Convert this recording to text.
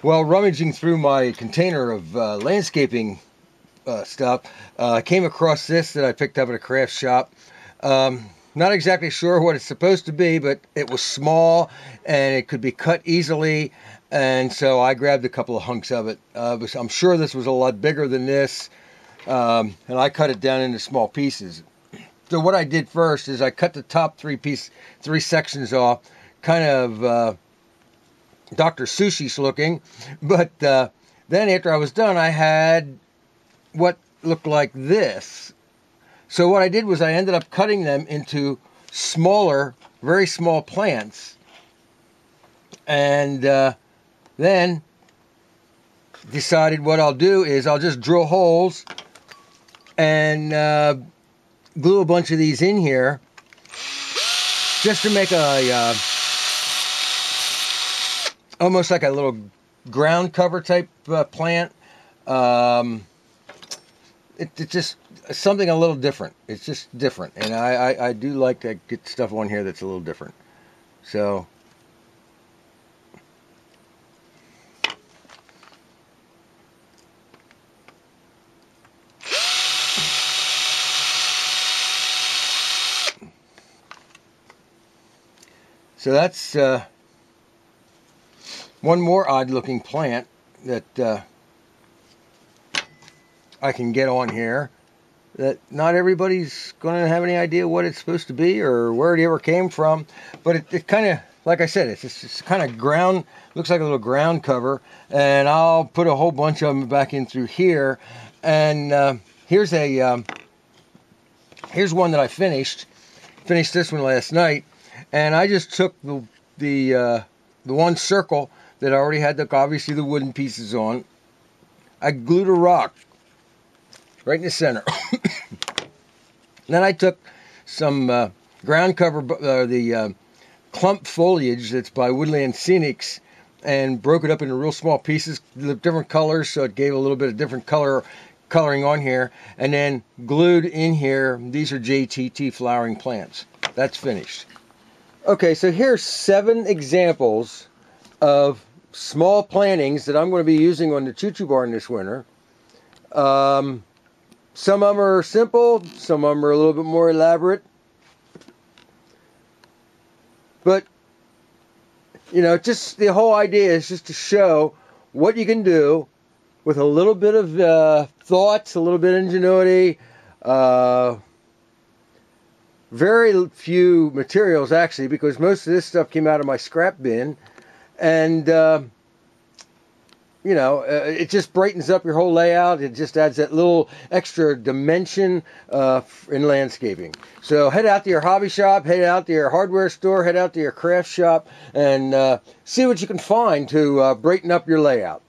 Well, rummaging through my container of uh, landscaping uh, stuff, uh, I came across this that I picked up at a craft shop. Um, not exactly sure what it's supposed to be, but it was small and it could be cut easily. And so I grabbed a couple of hunks of it. Uh, I'm sure this was a lot bigger than this. Um, and I cut it down into small pieces. So what I did first is I cut the top three piece, three sections off, kind of uh, Dr. Seuss-ish looking. But uh, then after I was done, I had what looked like this. So what I did was I ended up cutting them into smaller, very small plants. And uh, then decided what I'll do is I'll just drill holes and uh, glue a bunch of these in here just to make a uh, almost like a little ground cover type uh, plant. Um, it, it's just something a little different. It's just different, and I, I, I do like to get stuff on here that's a little different. So. So that's uh, one more odd looking plant that uh, I can get on here that not everybody's going to have any idea what it's supposed to be or where it ever came from. But it, it kind of, like I said, it's just it's kind of ground, looks like a little ground cover. And I'll put a whole bunch of them back in through here. And uh, here's a, um, here's one that I finished. Finished this one last night. And I just took the, the, uh, the one circle that I already had the obviously the wooden pieces on. I glued a rock right in the center. then I took some uh, ground cover, uh, the uh, clump foliage that's by Woodland Scenics, and broke it up into real small pieces, different colors, so it gave a little bit of different color coloring on here, and then glued in here. These are JTT flowering plants. That's finished. Okay, so here's seven examples of small plantings that I'm going to be using on the choo choo barn this winter. Um, some of them are simple, some of them are a little bit more elaborate. But, you know, just the whole idea is just to show what you can do with a little bit of uh, thoughts, a little bit of ingenuity, uh, very few materials actually, because most of this stuff came out of my scrap bin and uh, you know uh, it just brightens up your whole layout. It just adds that little extra dimension uh, in landscaping. So head out to your hobby shop head out to your hardware store head out to your craft shop and uh, see what you can find to uh, brighten up your layout